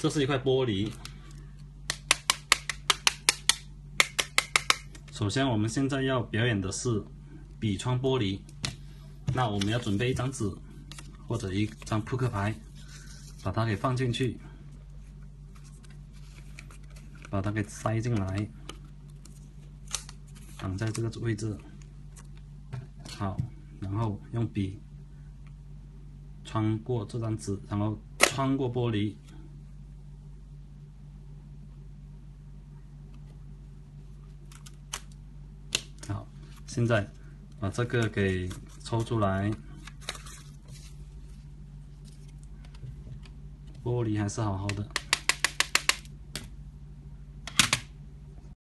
这是一块玻璃。首先，我们现在要表演的是笔窗玻璃。那我们要准备一张纸或者一张扑克牌，把它给放进去，把它给塞进来，挡在这个位置。好，然后用笔穿过这张纸，然后穿过玻璃。好，现在把这个给抽出来，玻璃还是好好的。